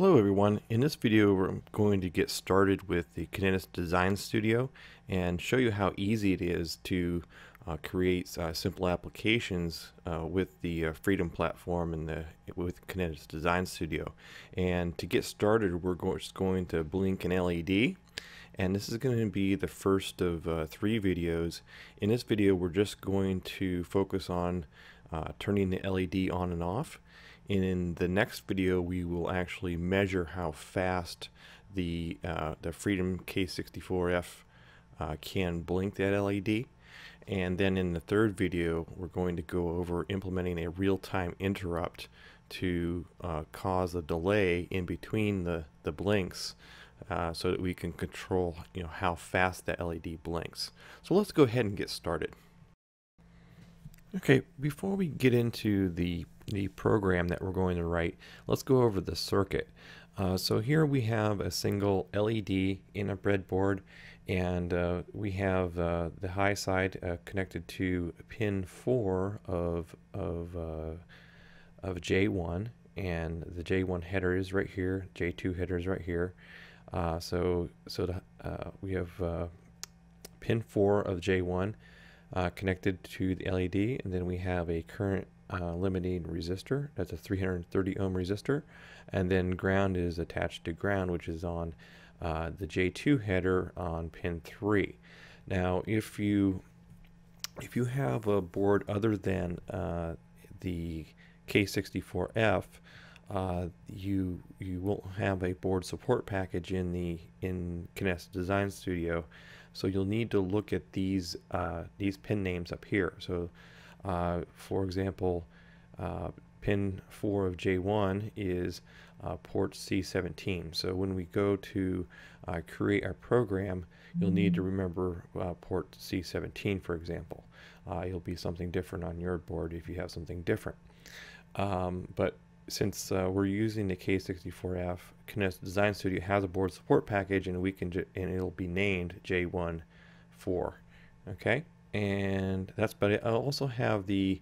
Hello everyone. In this video we're going to get started with the Kinetis Design Studio and show you how easy it is to uh, create uh, simple applications uh, with the uh, Freedom platform and the with Kinetis Design Studio. And to get started we're go just going to blink an LED and this is going to be the first of uh, three videos. In this video we're just going to focus on uh, turning the LED on and off in the next video, we will actually measure how fast the, uh, the Freedom K64F uh, can blink that LED. And then in the third video, we're going to go over implementing a real-time interrupt to uh, cause a delay in between the, the blinks uh, so that we can control you know, how fast that LED blinks. So let's go ahead and get started. Okay, before we get into the, the program that we're going to write, let's go over the circuit. Uh, so here we have a single LED in a breadboard and uh, we have uh, the high side uh, connected to pin 4 of, of, uh, of J1 and the J1 header is right here, J2 header is right here. Uh, so so the, we have pin 4 of J1 uh, connected to the LED and then we have a current uh, limiting resistor. That's a 330 ohm resistor and then ground is attached to ground which is on uh, the J2 header on pin 3 now if you if you have a board other than uh, the K64F uh, you you won't have a board support package in the in Kinetis Design Studio so you'll need to look at these uh, these pin names up here. So uh, for example, uh, pin 4 of J1 is uh, port C17. So when we go to uh, create our program, you'll need to remember uh, port C17, for example. it'll be something different on your board if you have something different. Um, but since uh, we're using the K64F, Kinetis Design Studio has a board support package, and we can and it'll be named J14. Okay, and that's but it I also have the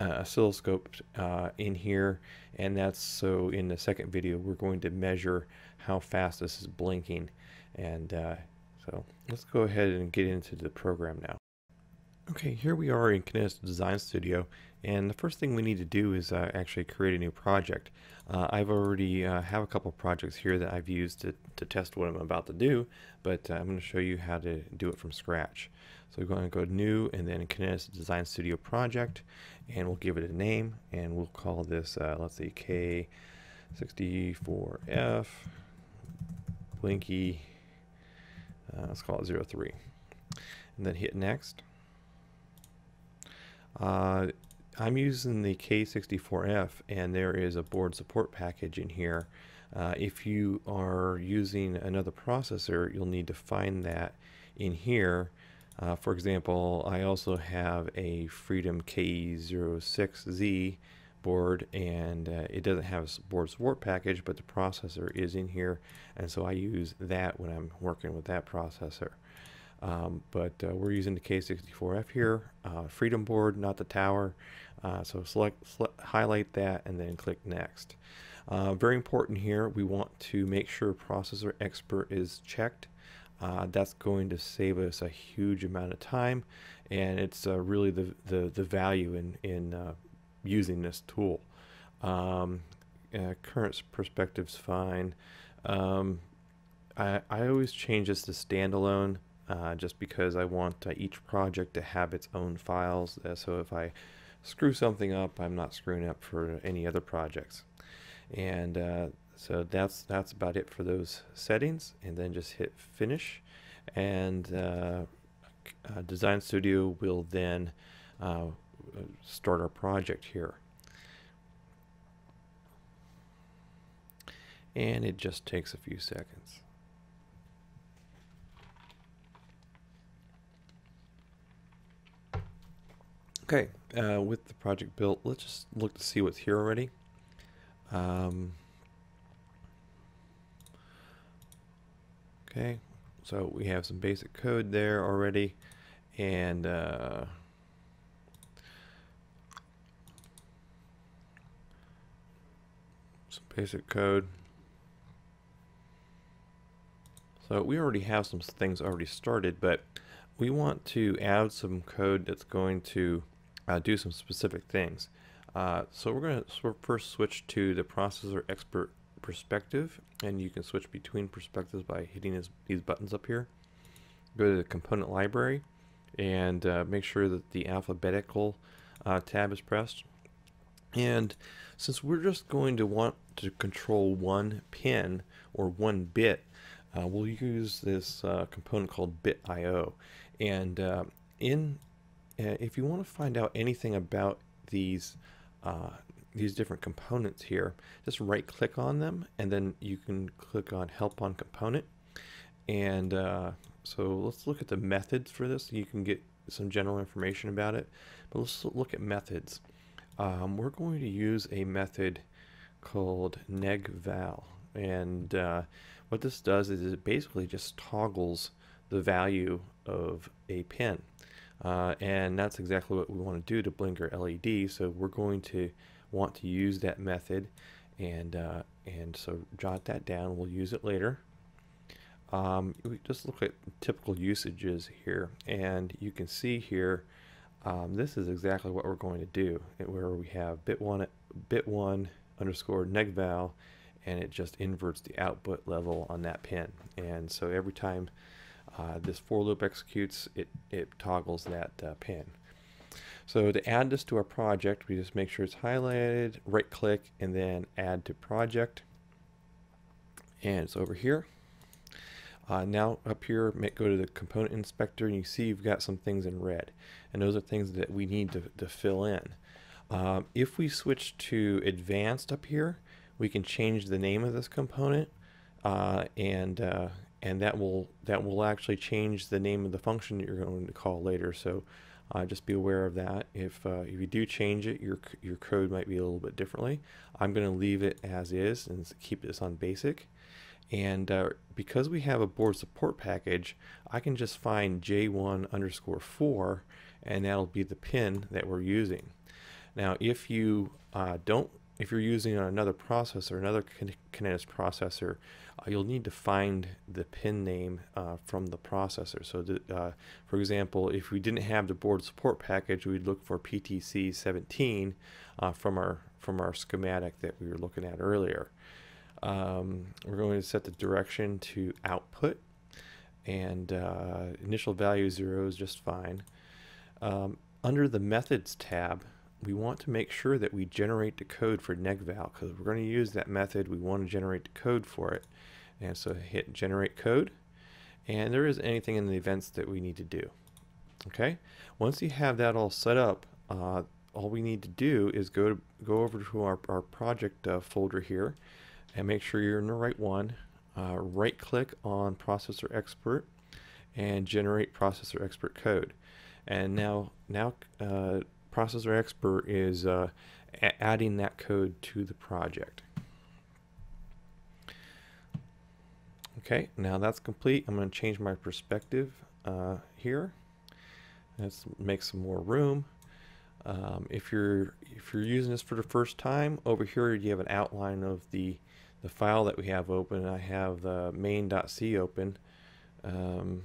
uh, oscilloscope uh, in here, and that's so in the second video we're going to measure how fast this is blinking, and uh, so let's go ahead and get into the program now. Okay, here we are in Kinetis Design Studio, and the first thing we need to do is uh, actually create a new project. Uh, I've already uh, have a couple projects here that I've used to, to test what I'm about to do, but uh, I'm going to show you how to do it from scratch. So we're going to go New and then Kinetis Design Studio Project, and we'll give it a name, and we'll call this, uh, let's see, K64F Blinky, uh, let's call it 03, and then hit Next. Uh, I'm using the K64F and there is a board support package in here. Uh, if you are using another processor, you'll need to find that in here. Uh, for example, I also have a Freedom K06Z board and uh, it doesn't have a board support package, but the processor is in here. And so I use that when I'm working with that processor. Um, but uh, we're using the K64F here, uh, Freedom board, not the tower. Uh, so select, select, highlight that and then click next. Uh, very important here, we want to make sure processor expert is checked. Uh, that's going to save us a huge amount of time and it's uh, really the, the, the, value in, in using this tool. Um, current perspective's fine. Um, I, I always change this to standalone uh, just because I want uh, each project to have its own files. Uh, so if I screw something up, I'm not screwing up for any other projects. And uh, so that's that's about it for those settings. And then just hit finish, and uh, uh, Design Studio will then start our project here. And it just takes a few seconds. Okay, uh, with the project built, let's just look to see what's here already. Um, okay, so we have some basic code there already, and uh, some basic code. So we already have some things already started, but we want to add some code that's going to uh, do some specific things. Uh, so we're going to first switch to the processor expert perspective, and you can switch between perspectives by hitting this, these buttons up here. Go to the component library and uh, make sure that the alphabetical uh, tab is pressed. And since we're just going to want to control one pin or one bit, uh, we'll use this uh, component called bit.io. And in if you want to find out anything about these uh, these different components here, just right click on them and then you can click on help on component. And uh, so let's look at the methods for this. You can get some general information about it, but let's look at methods. Um, we're going to use a method called negval. And uh, what this does is it basically just toggles the value of a pin. Uh, and that's exactly what we want to do to blinker LED. So we're going to want to use that method and uh, and so jot that down. We'll use it later. Um, we just look at typical usages here and you can see here um, this is exactly what we're going to do where we have bit one bit one underscore negval and it just inverts the output level on that pin and so every time uh, this for loop executes, it, it toggles that uh, pin. So to add this to our project, we just make sure it's highlighted, right click, and then add to project. And it's over here. Uh, now up here, make, go to the component inspector and you see you've got some things in red. And those are things that we need to, to fill in. Um, if we switch to advanced up here, we can change the name of this component uh, and uh, and that will that will actually change the name of the function that you're going to call later. So uh, just be aware of that. If uh, if you do change it, your your code might be a little bit differently. I'm going to leave it as is and keep this on basic. And uh, because we have a board support package, I can just find J1 underscore 4 and that'll be the pin that we're using. Now if you uh, don't if you're using another processor, another Kinetis processor, you'll need to find the pin name uh, from the processor. So, uh, for example, if we didn't have the board support package, we'd look for PTC17 uh, from our from our schematic that we were looking at earlier. Um, we're going to set the direction to output, and uh, initial value zero is just fine. Um, under the methods tab, we want to make sure that we generate the code for negval because we're going to use that method. We want to generate the code for it. And so hit generate code. And there is anything in the events that we need to do. Okay. Once you have that all set up, uh, all we need to do is go to, go over to our, our project uh, folder here and make sure you're in the right one. Uh, right click on processor expert and generate processor expert code. And now, now uh, Processor Expert is uh, adding that code to the project. Okay, now that's complete. I'm going to change my perspective uh, here. Let's make some more room. Um, if you're if you're using this for the first time, over here you have an outline of the the file that we have open. I have the main.c open um,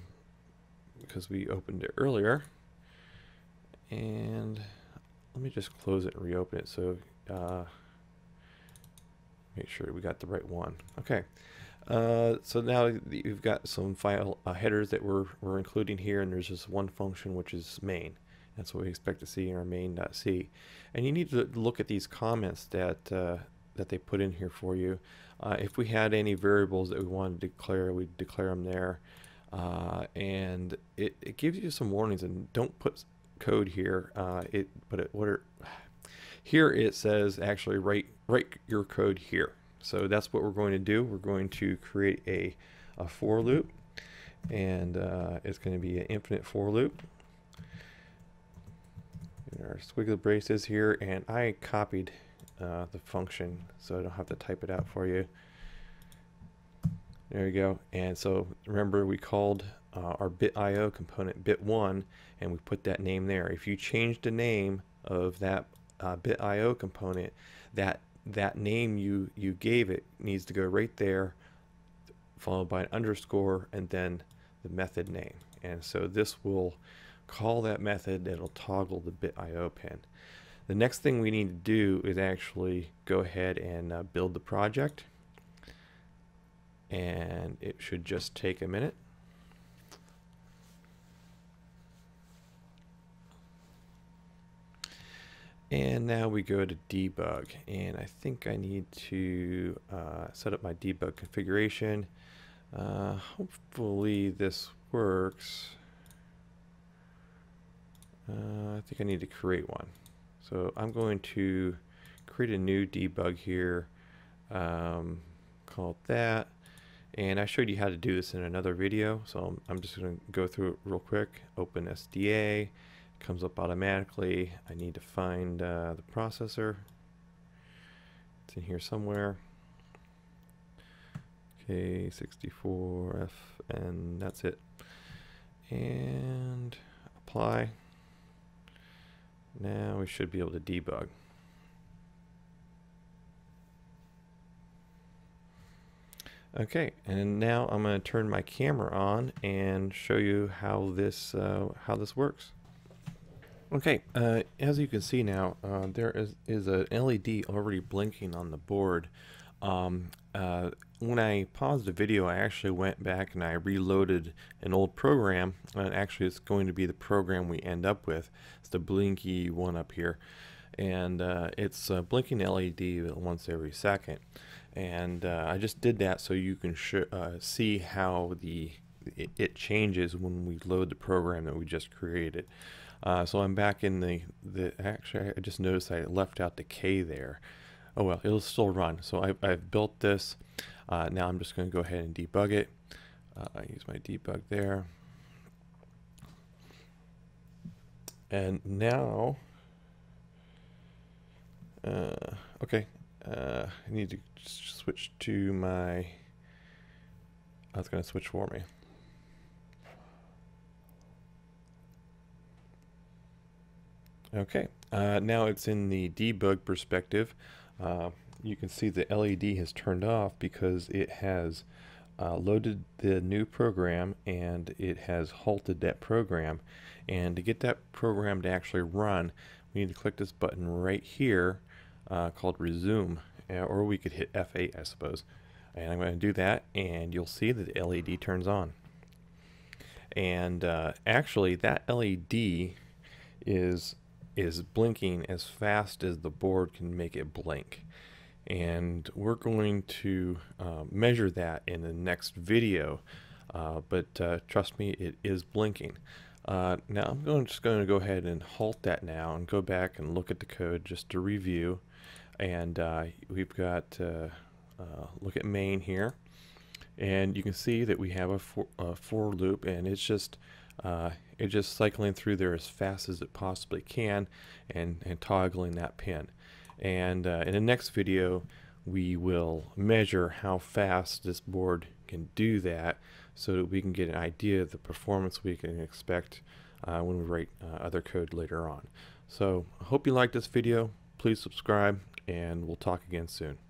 because we opened it earlier. And let me just close it and reopen it so uh, make sure we got the right one. Okay. Uh, so now you've got some file uh, headers that we're, we're including here and there's just one function which is main. That's what we expect to see in our main.c. And you need to look at these comments that, uh, that they put in here for you. Uh, if we had any variables that we wanted to declare, we'd declare them there. Uh, and it, it gives you some warnings and don't put code here. Uh, it but it what are, here it says actually write write your code here. So that's what we're going to do. We're going to create a a for loop, and uh, it's going to be an infinite for loop. Our squiggly braces here, and I copied uh, the function so I don't have to type it out for you. There you go. And so remember we called uh, our bit.io component bit1 and we put that name there. If you change the name of that uh, bit.io component, that that name you you gave it needs to go right there followed by an underscore and then the method name. And so this will call that method, it'll toggle the bit IO pin. The next thing we need to do is actually go ahead and uh, build the project. And it should just take a minute. And now we go to debug and I think I need to uh, set up my debug configuration. Uh, hopefully this works. Uh, I think I need to create one. So I'm going to create a new debug here um, called that. And I showed you how to do this in another video. So I'm just going to go through it real quick. Open SDA comes up automatically. I need to find uh, the processor. It's in here somewhere. K64F and that's it. And apply. Now we should be able to debug. Okay, and now I'm going to turn my camera on and show you how this uh, how this works. Okay, uh, as you can see now, uh, there is, is an LED already blinking on the board. Um, uh, when I paused the video, I actually went back and I reloaded an old program. And actually, it's going to be the program we end up with. It's the blinky one up here. And uh, it's a blinking LED once every second. And uh, I just did that so you can uh, see how the it, it changes when we load the program that we just created. Uh, so I'm back in the, the, actually I just noticed I left out the K there. Oh well, it'll still run. So I've, I've built this. Uh, now I'm just going to go ahead and debug it. Uh, I use my debug there. And now, uh, okay, uh, I need to switch to my, was going to switch for me. Okay, uh, now it's in the debug perspective. Uh, you can see the LED has turned off because it has uh, loaded the new program and it has halted that program. And to get that program to actually run, we need to click this button right here uh, called resume, uh, or we could hit F8, I suppose. And I'm going to do that, and you'll see that the LED turns on. And uh, actually, that LED is is blinking as fast as the board can make it blink. And we're going to uh, measure that in the next video. Uh, but uh, trust me, it is blinking. Uh, now I'm going, just going to go ahead and halt that now and go back and look at the code just to review. And uh, we've got, uh, look at main here. And you can see that we have a for, a for loop and it's just uh, it's just cycling through there as fast as it possibly can and, and toggling that pin. And uh, in the next video, we will measure how fast this board can do that so that we can get an idea of the performance we can expect uh, when we write uh, other code later on. So I hope you liked this video. Please subscribe and we'll talk again soon.